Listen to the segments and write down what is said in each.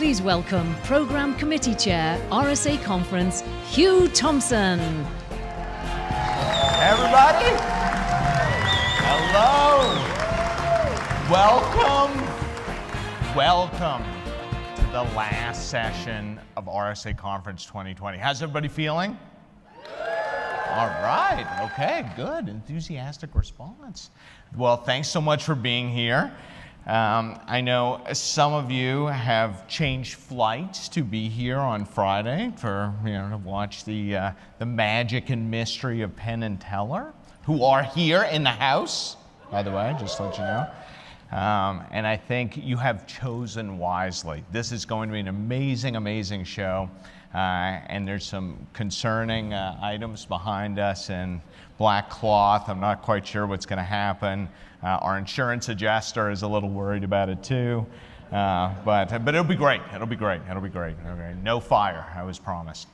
Please welcome Programme Committee Chair, RSA Conference, Hugh Thompson. Everybody? Hello. Welcome. Welcome to the last session of RSA Conference 2020. How's everybody feeling? All right. Okay, good. Enthusiastic response. Well, thanks so much for being here. Um, I know some of you have changed flights to be here on Friday for you know to watch the uh, the magic and mystery of Penn and Teller, who are here in the house. By the way, just to let you know. Um, and I think you have chosen wisely. This is going to be an amazing, amazing show. Uh, and there's some concerning uh, items behind us in black cloth. I'm not quite sure what's going to happen. Uh, our insurance adjuster is a little worried about it too. But, but it'll be great. It'll be great. It'll be great. Okay. No fire, I was promised.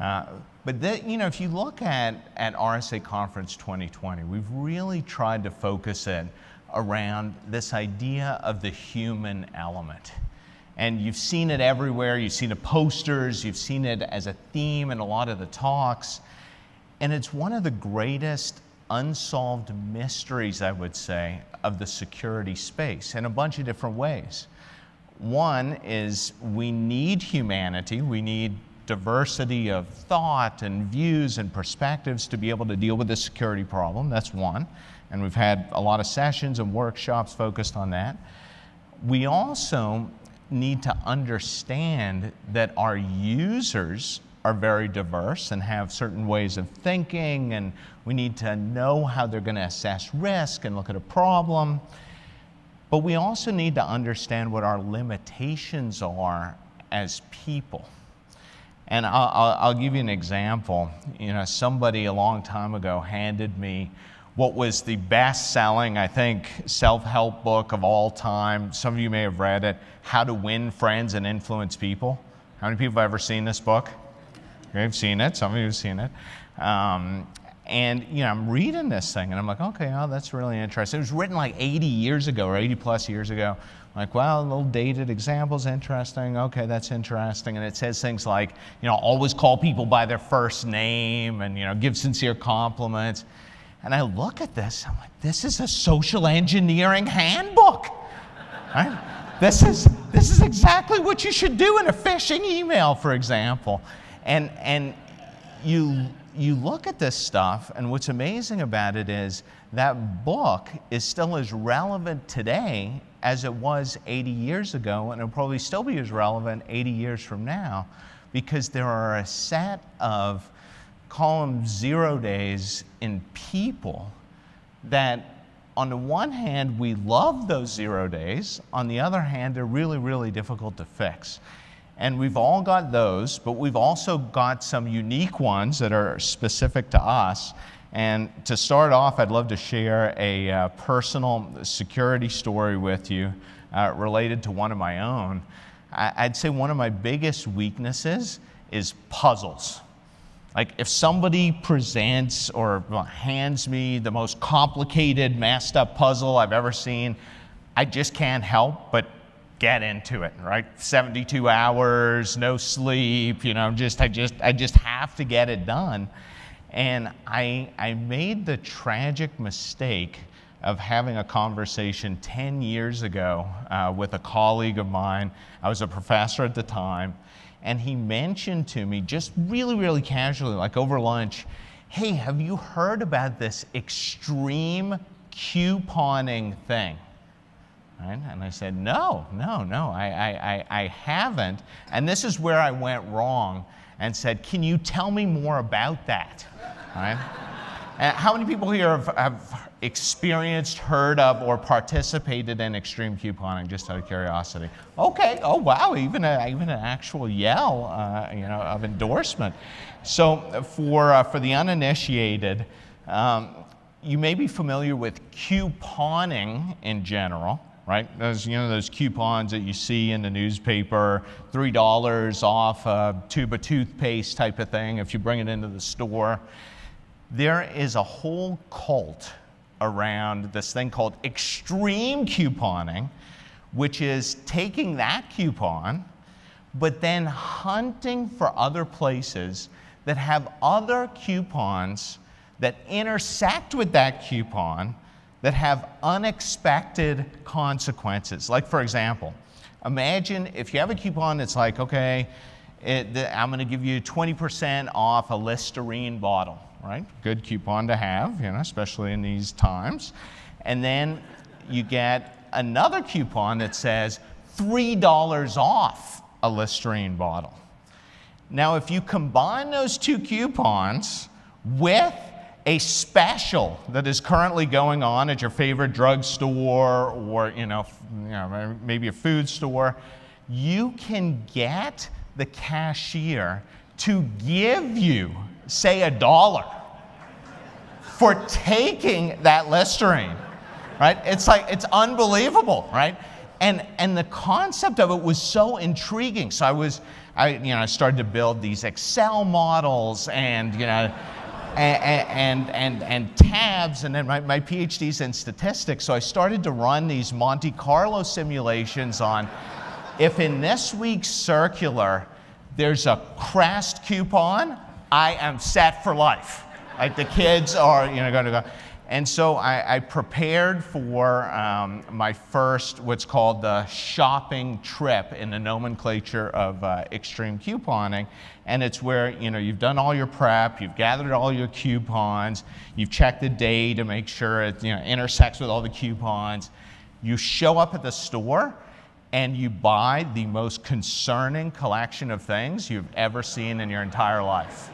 Uh, but the, you know, if you look at, at RSA Conference 2020, we've really tried to focus it around this idea of the human element. And you've seen it everywhere. You've seen it posters. You've seen it as a theme in a lot of the talks. And it's one of the greatest unsolved mysteries, I would say, of the security space in a bunch of different ways. One is we need humanity, we need diversity of thought and views and perspectives to be able to deal with the security problem. That's one. And we've had a lot of sessions and workshops focused on that. We also need to understand that our users are very diverse and have certain ways of thinking, and we need to know how they're going to assess risk and look at a problem. But we also need to understand what our limitations are as people. And I'll, I'll, give you an example. You know, somebody a long time ago handed me what was the best selling, I think, self help book of all time. Some of you may have read it How to Win Friends and Influence People. How many people have ever seen this book? I've seen it. Some of you have seen it. Um, and you know, I'm reading this thing, and I'm like, okay, oh, that's really interesting. It was written like 80 years ago or 80 plus years ago. Like, well, a little dated examples, interesting. Okay, that's interesting. And it says things like, you know, always call people by their first name, and you know, give sincere compliments. And I look at this, I'm like, this is a social engineering handbook. Right? This is this is exactly what you should do in a phishing email, for example. And, and you, you look at this stuff, and what's amazing about it is that book is still as relevant today as it was 80 years ago, and it'll probably still be as relevant 80 years from now because there are a set of, call them zero days in people that on the one hand, we love those zero days. On the other hand, they're really, really difficult to fix. And we've all got those, but we've also got some unique ones that are specific to us. And to start off, I'd love to share a uh, personal security story with you uh, related to one of my own. I- would say one of my biggest weaknesses is puzzles. Like if somebody presents or hands me the most complicated, messed up puzzle I've ever seen, I just can't help but get into it, right? 72 hours, no sleep, you know, just I just I just have to get it done. And I I made the tragic mistake of having a conversation 10 years ago uh, with a colleague of mine. I was a professor at the time, and he mentioned to me just really, really casually, like over lunch, hey, have you heard about this extreme couponing thing? Right? And I said, No, no, no, I, I, I haven't. And this is where I went wrong and said, Can you tell me more about that? And how many people here have, have experienced, heard of, or participated in extreme couponing, just out of curiosity? Okay, oh wow, even, a, even an actual yell uh, you know, of endorsement. So, for, uh, for the uninitiated, um, you may be familiar with couponing in general right? Those, you know, those coupons that you see in the newspaper, $3 off a tube of toothpaste type of thing if you bring it into the store. There is a whole cult around this thing called extreme couponing, which is taking that coupon, but then hunting for other places that have other coupons that intersect with that coupon that have unexpected consequences. Like, for example, imagine if you have a coupon that's like, okay, it, the, I'm going to give you 20% off a Listerine bottle, right? Good coupon to have, you know, especially in these times. And then you get another coupon that says $3 off a Listerine bottle. Now, if you combine those two coupons with a special that is currently going on at your favorite drugstore or you know, you know, maybe a food store, you can get the cashier to give you, say, a dollar for taking that Listerine, right? It's like, it's unbelievable, right? And, and the concept of it was so intriguing. So I was, I, you know, I started to build these Excel models and, you know, and, and, and, and, tabs, and then my, my PhD's in statistics. So I started to run these Monte Carlo simulations on if in this week's circular there's a Crest coupon, I am set for life. Like the kids are, you know, going to go. And so I, I prepared for um, my first, what's called the shopping trip in the nomenclature of uh, extreme couponing. And it's where, you know, you've done all your prep, you've gathered all your coupons, you've checked the day to make sure it, you know, intersects with all the coupons. You show up at the store and you buy the most concerning collection of things you've ever seen in your entire life.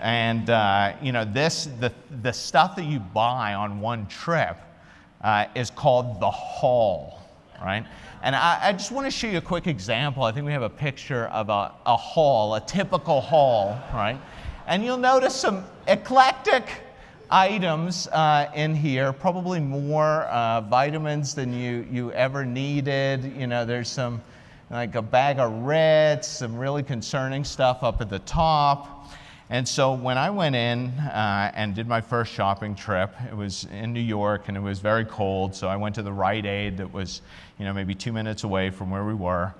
And uh, you know, this the the stuff that you buy on one trip uh, is called the haul, right? And I, I just want to show you a quick example. I think we have a picture of a, a haul, a typical haul, right? And you'll notice some eclectic items uh, in here, probably more uh, vitamins than you, you ever needed. You know, there's some, like a bag of Ritz, some really concerning stuff up at the top. And so when I went in uh, and did my first shopping trip, it was in New York and it was very cold. So I went to the Rite Aid that was, you know, maybe two minutes away from where we were.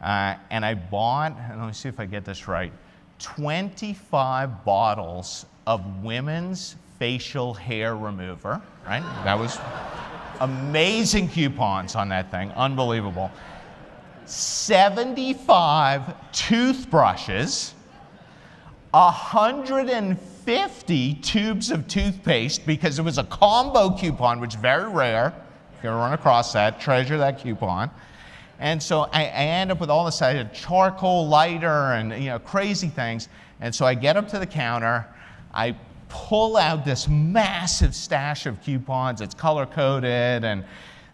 Uh, and I bought, and let me see if I get this right, 25 bottles of women's facial hair remover, right? That was amazing coupons on that thing, unbelievable. 75 toothbrushes 150 tubes of toothpaste because it was a combo coupon, which is very rare. If you ever run across that, treasure that coupon. And so I, I end up with all this I had charcoal lighter and you know crazy things. And so I get up to the counter, I pull out this massive stash of coupons. It's color coded, and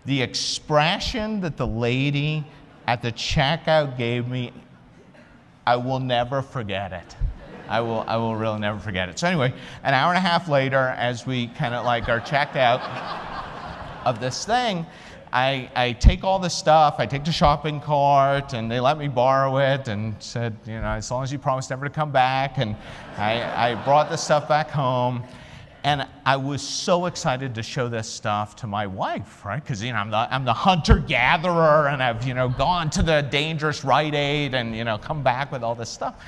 the expression that the lady at the checkout gave me, I will never forget it. I will, I will really never forget it. So anyway, an hour and a half later, as we kind of like are checked out of this thing, I, I take all this stuff, I take the shopping cart, and they let me borrow it and said, you know, as long as you promise never to come back. And I, I brought the stuff back home. And I was so excited to show this stuff to my wife, right? Because you know I'm the I'm the hunter gatherer, and I've you know gone to the dangerous Rite Aid, and you know come back with all this stuff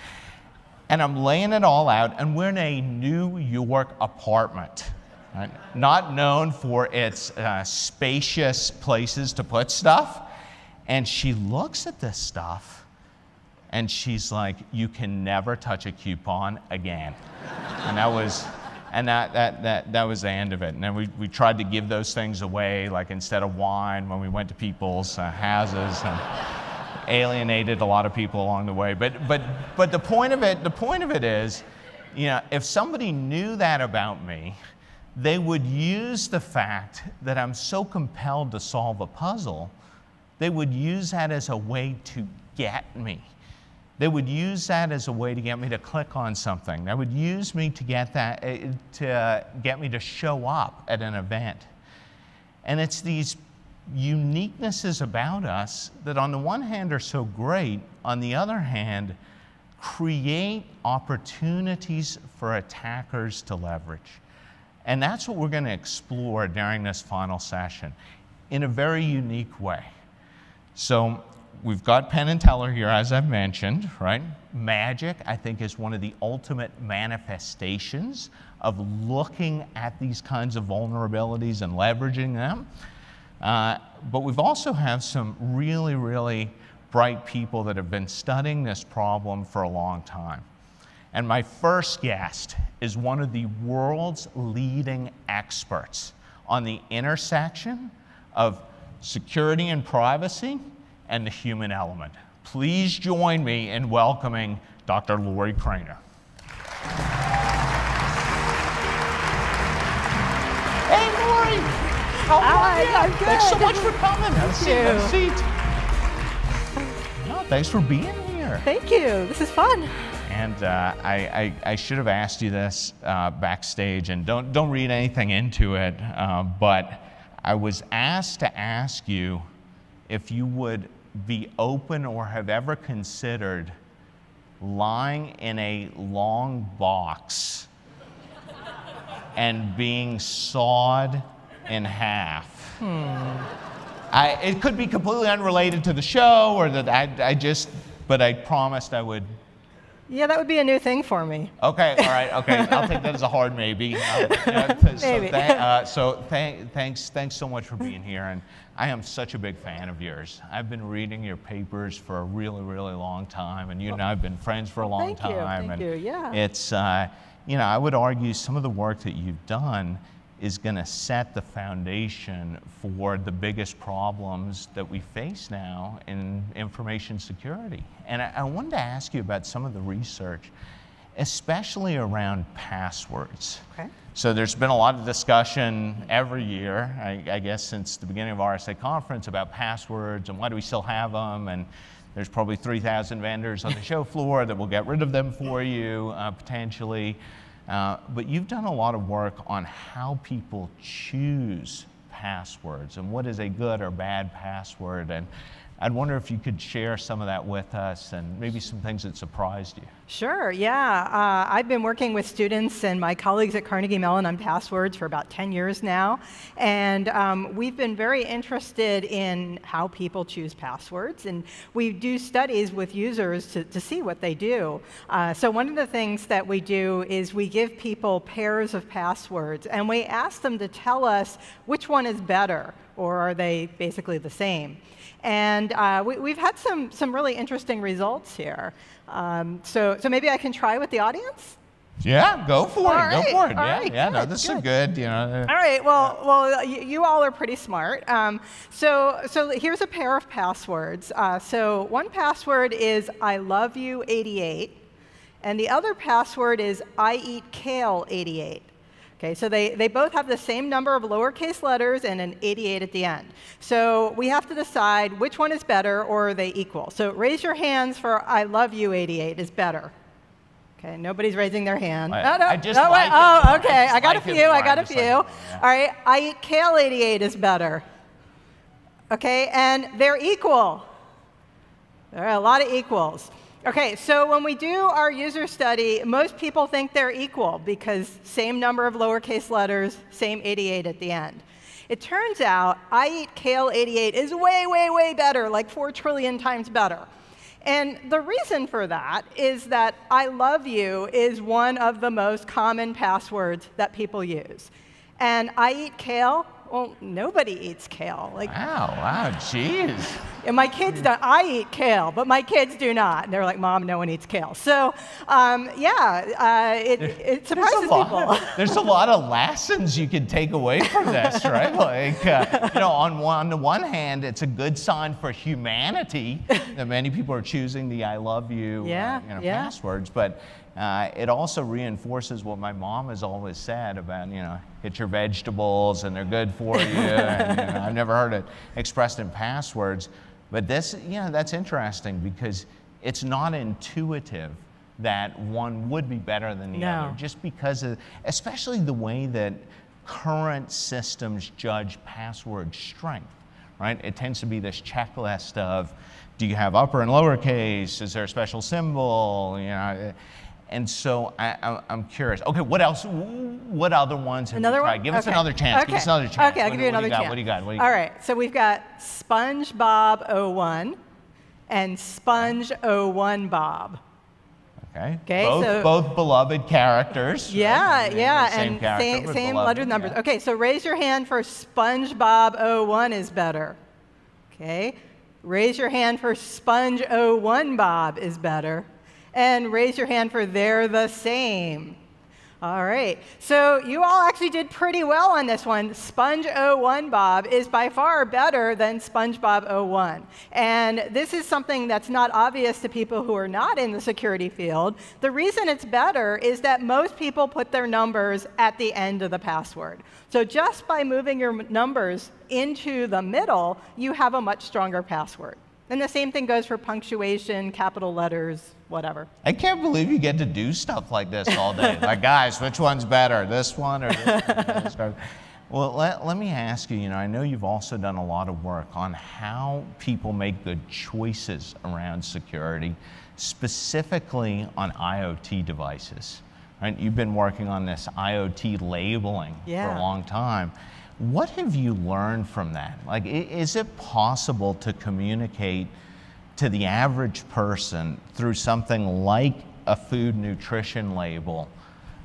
and I'm laying it all out, and we're in a New York apartment, right? not known for its uh, spacious places to put stuff. And she looks at this stuff, and she's like, "You can never touch a coupon again." and that was. And that, that, that, that was the end of it. And then we, we tried to give those things away, like instead of wine, when we went to people's uh, houses. And, alienated a lot of people along the way. But, but, but the, point of it, the point of it is, you know, if somebody knew that about me, they would use the fact that I'm so compelled to solve a puzzle, they would use that as a way to get me. They would use that as a way to get me to click on something. They would use me to get that eh, to get me to show up at an event. And it's these uniquenesses about us that, on the one hand, are so great, on the other hand, create opportunities for attackers to leverage. And that's what we're going to explore during this final session in a very unique way. So, we've got Penn and Teller here, as I've mentioned, right? Magic, I think, is one of the ultimate manifestations of looking at these kinds of vulnerabilities and leveraging them. Uh, but we've also have some really, really bright people that have been studying this problem for a long time. And my first guest is one of the world's leading experts on the intersection of security and privacy and the human element. Please join me in welcoming Dr. Lorrie Cranor. How Hi, are you? I'm good. Thanks so much for coming. Have a Thank seat. Have a seat. No, thanks for being here. Thank you. This is fun. And uh, I, I, I should have asked you this uh, backstage, and don't, don't read anything into it, uh, but I was asked to ask you if you would be open or have ever considered lying in a long box and being sawed in half. I, it could be completely unrelated to the show, or that I, I just, but I promised I would Yeah, that would be a new thing for me. Okay, all right, okay. I'll take that as a hard maybe. Um, yeah, th- so Maybe. tha- uh, so thank, thanks, thanks so much for being here. And I am such a big fan of yours. I've been reading your papers for a really, really long time, and you and I have been friends for a long thank you, time. thank and you, yeah. It's, uh, you know, I would argue some of the work that you've done is going to set the foundation for the biggest problems that we face now in information security. And I, I wanted to ask you about some of the research, especially around passwords. Okay. So there's been a lot of discussion every year, I, I guess since the beginning of RSA conference, about passwords and why do we still have them, and there's probably 3,000 vendors on the show floor that will get rid of them for you uh, potentially. Uh, but you've done a lot of work on how people choose passwords and what is a good or bad password. And I'd wonder if you could share some of that with us and maybe some things that surprised you. Sure, yeah. Uh, I've been working with students and my colleagues at Carnegie Mellon on passwords for about 10 years now. And um, we've been very interested in how people choose passwords. And we do studies with users to, to see what they do. Uh, so, one of the things that we do is we give people pairs of passwords and we ask them to tell us which one is better or are they basically the same. And uh, we, we've had some, some really interesting results here. Um, so, so maybe I can try with the audience? Yeah, go for All it. Go right, for it. all yeah, right, yeah. No, good, this is good. good. You know. All right. Well, well, you, you all are pretty smart. Um, so, so here's a pair of passwords. Uh, so one password is "I love you 88," and the other password is "I eat kale 88." Okay, so they, they both have the same number of lowercase letters and an 88 at the end. So we have to decide which one is better or are they equal. So raise your hands for I love you 88 is better. Okay, nobody's raising their hand. I- no, no, I just no, like Oh, more. I okay. I got like a few. I got a few. like yeah. All right, I eat kale 88 is better. Okay, and they're equal. There are a lot of equals. Okay, so when we do our user study, most people think they're equal because same number of lowercase letters, same 88 at the end. It turns out I eat kale 88 is way, way, way better, like 4 trillion times better. And the reason for that is that I love you is one of the most common passwords that people use. And I eat kale, well, nobody eats kale. Like, Wow, wow, jeez. And my kids don't. I eat kale, but my kids do not. And they're like, "Mom, no one eats kale." So, um, yeah, uh, it, it There's surprises a, lot, people. there's a lot of lessons you can take away from this, right? Like, uh, you know, on one, on the one hand, it's a good sign for humanity that many people are choosing the "I love you," uh, you know, yeah. passwords, but uh, it also reinforces what my mom has always said about, you know, hit your vegetables and they're good for you. and, you know, I've never heard it expressed in passwords, but this, you know, that's interesting because it's not intuitive that one would be better than the No. other, just because of, especially the way that current systems judge password strength, right? It tends to be this checklist of, do you have upper and lowercase? Is there a special symbol? You know, and so I, I, I'm curious. Okay, what else? What other ones have Another you tried? one? Give us another chance. Give us another chance. Okay, I'll What give you another chance. What do you got? What do you All got? right, so we've got SpongeBob 01, and Sponge 01 Bob. Okay. Okay, Both, so- both beloved characters. Yeah, mean, yeah, same and same, same letter numbers. yeah. Okay, so raise your hand for SpongeBob 01 is better. Okay, raise your hand for Sponge 01 Bob is better. And raise your hand for they're the same. All right, so you all actually did pretty well on this one. Sponge 01 Bob is by far better than SpongeBob 01. And this is something that's not obvious to people who are not in the security field. The reason it's better is that most people put their numbers at the end of the password. So just by moving your numbers into the middle, you have a much stronger password. And the same thing goes for punctuation, capital letters, whatever. I can't believe you get to do stuff like this all day. like, guys, which one's better, this one or this one? This one? Well, let, let me ask you, you know, I know you've also done a lot of work on how people make good choices around security, specifically on IoT devices. Right? You've been working on this IoT labeling for a long time. What have you learned from that? Like, is it possible to communicate to the average person through something like a food nutrition label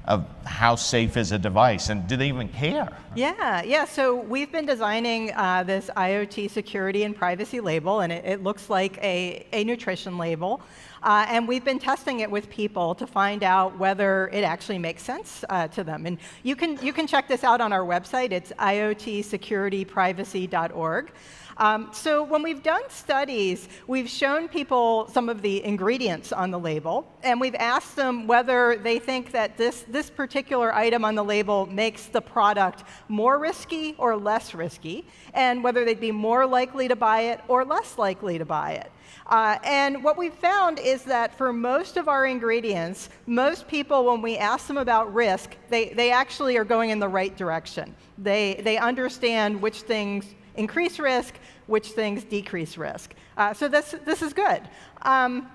of how safe is a device and do they even care? Yeah, yeah. So we've been designing uh, this IoT security and privacy label, and it, it looks like a, a nutrition label. Uh, and we've been testing it with people to find out whether it actually makes sense uh, to them. And you can, you can check this out on our website. It's iotsecurityprivacy.org. Um, so when we've done studies, we've shown people some of the ingredients on the label, and we've asked them whether they think that this, this particular item on the label makes the product more risky or less risky, and whether they'd be more likely to buy it or less likely to buy it. Uh, and what we've found is that for most of our ingredients, most people, when we ask them about risk, they, they actually are going in the right direction. They, they understand which things increase risk, which things decrease risk. Uh, so this, this is good. Um,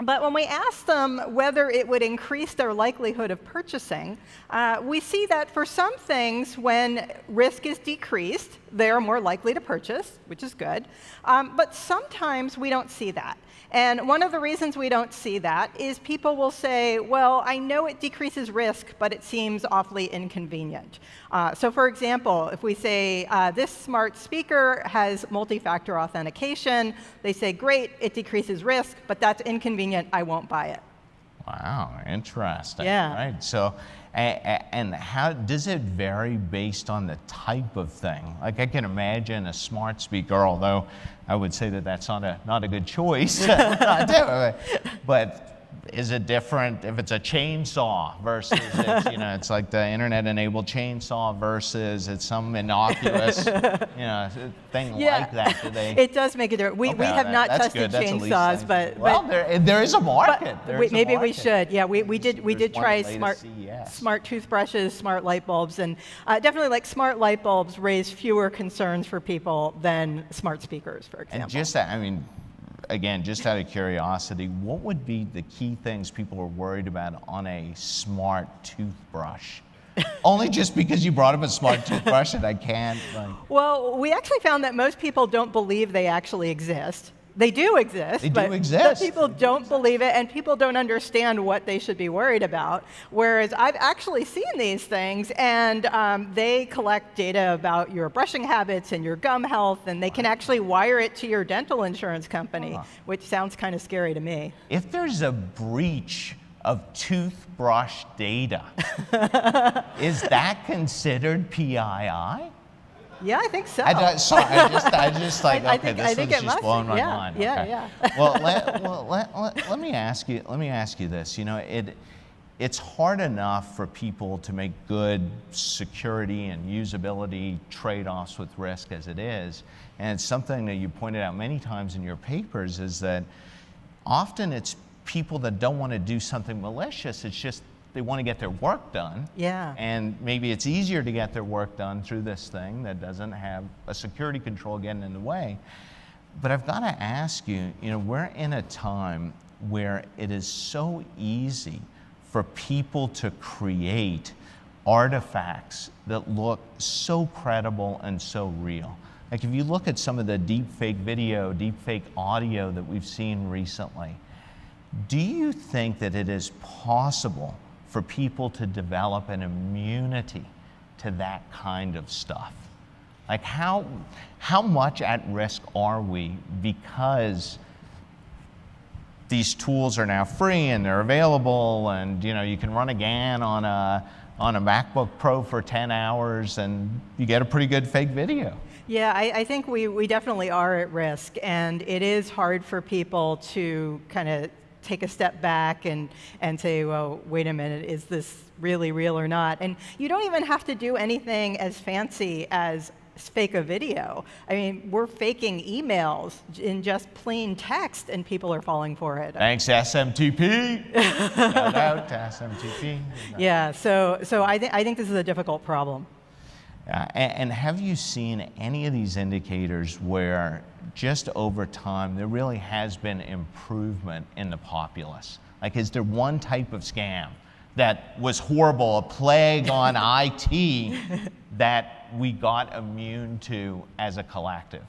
but when we ask them whether it would increase their likelihood of purchasing, uh, we see that for some things, when risk is decreased, they are more likely to purchase, which is good. Um, but sometimes we don't see that. And one of the reasons we don't see that is people will say, well, I know it decreases risk, but it seems awfully inconvenient. Uh, so, for example, if we say uh, this smart speaker has multi factor authentication, they say, great, it decreases risk, but that's inconvenient, I won't buy it. Wow, interesting. Yeah. Right. So, and how does it vary based on the type of thing? Like I can imagine a smart speaker, although I would say that that's not a not a good choice. But is it different if it's a chainsaw versus it's, you know it's like the internet-enabled chainsaw versus it's some innocuous you know thing like that? They? it does make a difference. We, we have not tested good. That's the least chainsaws, thing. but, well, there there is a market. We- is a maybe we should. Yeah, we, we did we There's did try smart smart toothbrushes, smart light bulbs, and uh, definitely like smart light bulbs raise fewer concerns for people than smart speakers, for example. And just, that- I mean, again, just out of curiosity, what would be the key things people are worried about on a smart toothbrush? Only just because you brought up a smart toothbrush and I can't. Like, well, we actually found that most people don't believe they actually exist. They do exist. They do but, but exist. people don't believe it, and people don't understand what they should be worried about. Whereas I've actually seen these things, and um, they collect data about your brushing habits and your gum health, and they can actually wire it to your dental insurance company, Huh. which sounds kind of scary to me. if there's a breach of toothbrush data, is that considered PII? Yeah, I think so. I, don't- sorry, I just, I just like, I- okay, think- this one's just blowing my Yeah, mind. yeah, okay. yeah. well, let, well let, let, let me ask you, let me ask you this. You know, it, it's hard enough for people to make good security and usability trade-offs with risk as it is. And it's something that you pointed out many times in your papers is that often it's people that don't want to do something malicious. It's just they want to get their work done. Yeah. And maybe it's easier to get their work done through this thing that doesn't have a security control getting in the way. But I've got to ask you, you know, we're in a time where it is so easy for people to create artifacts that look so credible and so real. Like if you look at some of the deep fake video, deep fake audio that we've seen recently, do you think that it is possible for people to develop an immunity to that kind of stuff? Like how, how much at risk are we because these tools are now free and they're available and you know you can run a GAN on a, on a MacBook Pro for 10 hours and you get a pretty good fake video. Yeah, I, I, think we, we definitely are at risk, and it is hard for people to kind of take a step back and, and say, well, wait a minute, is this really real or not? And you don't even have to do anything as fancy as fake a video. I mean, we're faking emails in just plain text, and people are falling for it. Thanks, SMTP. Shout out to SMTP. Yeah, so, so I, th- I think this is a difficult problem. Uh, and, and have you seen any of these indicators where just over time there really has been improvement in the populace? Like, is there one type of scam that was horrible, a plague on IT, that we got immune to as a collective?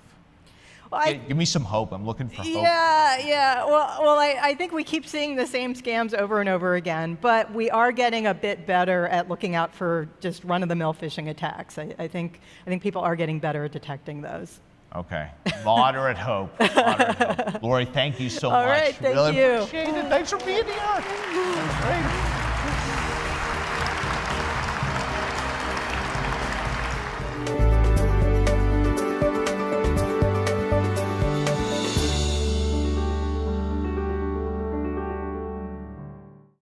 Well, I, Give me some hope. I'm looking for hope. Yeah, yeah. Well, well, I, I think we keep seeing the same scams over and over again, but we are getting a bit better at looking out for just run-of-the-mill phishing attacks. I, I think I think people are getting better at detecting those. Okay. Moderate hope. Moderate hope. Lorrie, thank you so All much. Right, thank really you. appreciate it. Thanks for being here.